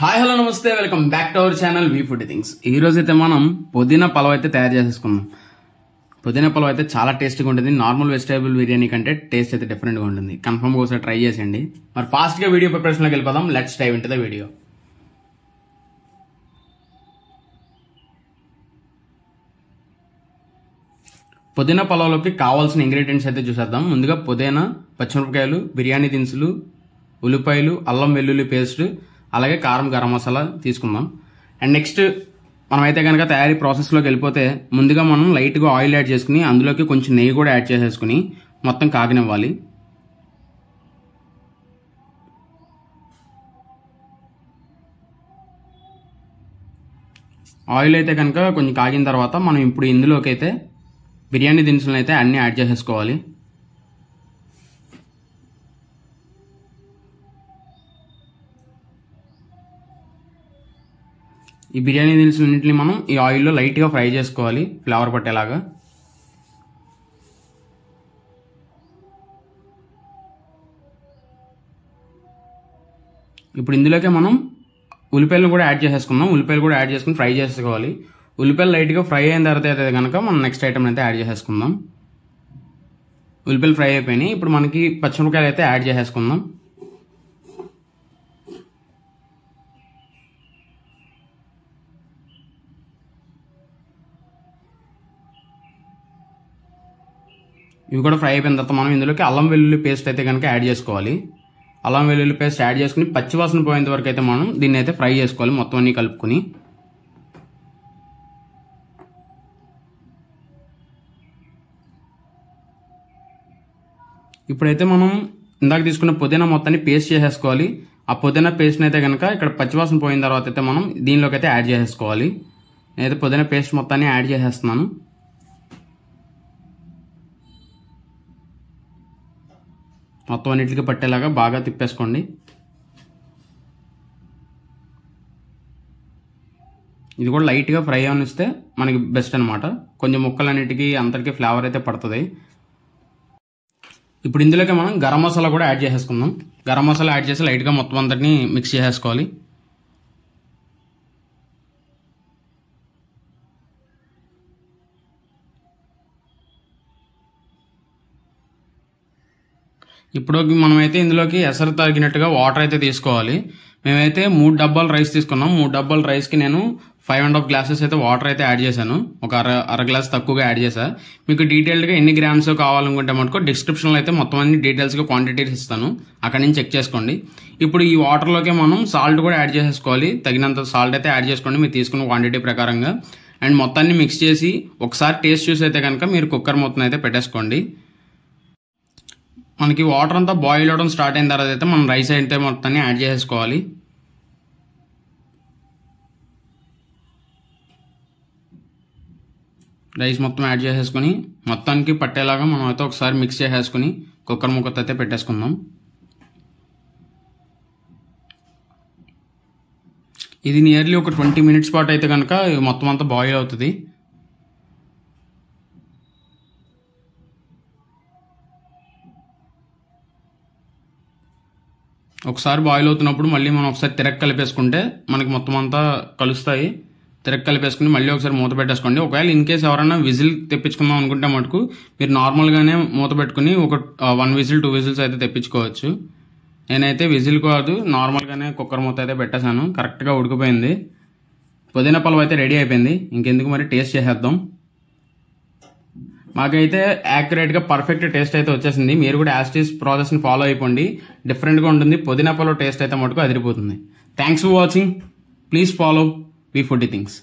Hi hello నమస్తే welcome back to our channel we food things. ఈ రోజు అయితే మనం పుదీనా పలవ్ అయితే తయారు చేసేసుకుందాం. పుదీనా పలవ్ అయితే చాలా టేస్ట్గా ఉంటుంది. నార్మల్ వెజిటేబుల్ బిర్యానీ కంటే టేస్ట్ అయితే డిఫరెంట్గా ఉంటుంది. కన్ఫర్మ్గా ఒకసారి ట్రై చేసేయండి. మరి ఫాస్ట్గా వీడియో ప్రిపరేషన్లోకి వెళ్ళిపోదాం. Let's dive into the video పుదీనా పలావ్లోకి కావాల్సిన ఇంగ్రీడియంట్స్ అయితే చూసేద్దాం. ముందుగా పుదీనా పచ్చిమిరపకాయలు బిర్యానీ దినుసులు ఉల్లిపాయలు అల్లం వెల్లుల్లి పేస్ట్ అలాగే కారం గరం మసాలా తీసుకుందాం. అండ్ నెక్స్ట్ మనమైతే కనుక తయారీ ప్రాసెస్లోకి వెళ్ళిపోతే ముందుగా మనం లైట్గా ఆయిల్ యాడ్ చేసుకుని అందులోకి కొంచెం నెయ్యి కూడా యాడ్ చేసేసుకుని మొత్తం కాగనివ్వాలి. ఆయిల్ అయితే కనుక కొంచెం కాగిన తర్వాత మనం ఇప్పుడు ఇందులోకి అయితే బిర్యానీ దినుసులను అయితే అన్నీ యాడ్ చేసేసుకోవాలి. ఈ బిర్యానీ దినుసులన్నింటిని మనం ఈ ఆయిల్లో లైట్గా ఫ్రై చేసుకోవాలి. ఫ్లేవర్ పట్టేలాగా. ఇప్పుడు ఇందులోకే మనం ఉల్లిపాయలు కూడా యాడ్ చేసేసుకున్నాం ఉల్లిపాయలు కూడా యాడ్ చేసుకుని ఫ్రై చేసుకోవాలి. ఉల్లిపాయలు లైట్గా ఫ్రై అయిన తర్వాత అయితే కనుక మనం నెక్స్ట్ ఐటమ్ అయితే యాడ్ చేసేసుకుందాం. ఉల్లిపాయలు ఫ్రై అయిపోయినాయి. ఇప్పుడు మనకి పచ్చిమిరపకాయలు అయితే యాడ్ చేసేసుకుందాం. ఇవి కూడా ఫ్రై అయిపోయిన తర్వాత మనం ఇందులోకి అల్లం వెల్లుల్లి పేస్ట్ అయితే కనుక యాడ్ చేసుకోవాలి. అల్లం వెల్లుల్లి పేస్ట్ యాడ్ చేసుకుని పచ్చివాసన పోయేంత వరకు అయితే మనం దీన్ని అయితే ఫ్రై చేసుకోవాలి మొత్తం అన్ని కలుపుకొని. ఇప్పుడైతే మనం ఇందాక తీసుకున్న పుదీనా మొత్తాన్ని పేస్ట్ చేసేసుకోవాలి. ఆ పుదీనా పేస్ట్ని అయితే కనుక ఇక్కడ పచ్చివాసన పోయిన తర్వాత అయితే మనం దీనిలోకి అయితే యాడ్ చేసేసుకోవాలి. నేనైతే పుదీనా పేస్ట్ మొత్తాన్ని యాడ్ చేసేస్తున్నాను. మొత్తం అన్నిటికి పట్టేలాగా బాగా తిప్పేసుకోండి. ఇది కూడా లైట్గా ఫ్రై అవనిస్తే మనకి బెస్ట్ అనమాట కొంచెం ముక్కలన్నిటికీ అంతటికీ ఫ్లేవర్ అయితే పడుతుంది. ఇప్పుడు ఇందులోకి మనం గరం మసాలా కూడా యాడ్ చేసేసుకుందాం. గరం మసాలా యాడ్ చేసి లైట్గా మొత్తం అందరినీ మిక్స్ చేసేసుకోవాలి. ఇప్పుడు మనమైతే ఇందులోకి ఎసరు తగినట్టుగా వాటర్ అయితే తీసుకోవాలి. మేమైతే మూడు డబ్బాలు రైస్ తీసుకున్నాం. మూడు డబ్బాల రైస్కి నేను ఫైవ్ అండ్ హాఫ్ గ్లాసెస్ అయితే వాటర్ అయితే యాడ్ చేశాను. ఒక అర అర గ్లాస్ తక్కువగా యాడ్ చేశా. మీకు డీటెయిల్డ్గా ఎన్ని గ్రామ్స్ కావాలనుకుంటే మటుకు డిస్క్రిప్షన్లో అయితే మొత్తం అన్ని డీటెయిల్స్గా క్వాంటిటీస్ ఇస్తాను. అక్కడ నుంచి చెక్ చేసుకోండి. ఇప్పుడు ఈ వాటర్లోకి మనం సాల్ట్ కూడా యాడ్ చేసేసుకోవాలి. తగినంత సాల్ట్ అయితే యాడ్ చేసుకోండి. మీరు తీసుకున్న క్వాంటిటీ ప్రకారంగా. అండ్ మొత్తాన్ని మిక్స్ చేసి ఒకసారి టేస్ట్ చూసి అయితే కనుక మీరు కుక్కర్ మొత్తం అయితే పెట్టేసుకోండి. మనకి వాటర్ అంతా బాయిల్ అవ్వడం స్టార్ట్ అయిన తర్వాత అయితే మనం రైస్ అయితే మొత్తాన్ని యాడ్ చేసేసుకోవాలి. రైస్ మొత్తం యాడ్ చేసేసుకొని మొత్తానికి పట్టేలాగా మనం అయితే ఒకసారి మిక్స్ చేసేసుకుని కుక్కర్ ముక్కతో అయితే పెట్టేసుకుందాం. ఇది నియర్లీ ఒక ట్వంటీ మినిట్స్ పాటు అయితే కనుక మొత్తం అంతా బాయిల్ అవుతుంది. ఒకసారి బాయిల్ అవుతున్నప్పుడు మళ్ళీ మనం ఒకసారి తిరగ కలిపేసుకుంటే మనకి మొత్తం అంతా కలుస్తాయి. తిరగ కలిపేసుకుని మళ్ళీ ఒకసారి మూత పెట్టేసుకోండి. ఒకవేళ ఇన్ కేస్ ఎవరైనా విజిల్ తెప్పించుకుందాం అనుకుంటే మటుకు మీరు నార్మల్గానే మూత పెట్టుకుని ఒక వన్ విజిల్ టూ విజిల్స్ అయితే తెప్పించుకోవచ్చు. నేనైతే విజిల్ కాదు నార్మల్గానే కుక్కర్ మూత అయితే పెట్టేశాను. కరెక్ట్గా ఉడికిపోయింది. పుదీనా పలావ్ అయితే రెడీ అయిపోయింది. ఇంకెందుకు మరి టేస్ట్ చేసేద్దాం. మాకైతే యాక్యురేట్గా పర్ఫెక్ట్ టేస్ట్ అయితే వచ్చేసింది. మీరు కూడా యాస్టీస్ ప్రాసెస్ని ఫాలో అయిపోండి. డిఫరెంట్గా ఉంటుంది. పుదీనా పొలో టేస్ట్ అయితే మటుకు అదిరిపోతుంది. Thanks for watching please follow we food things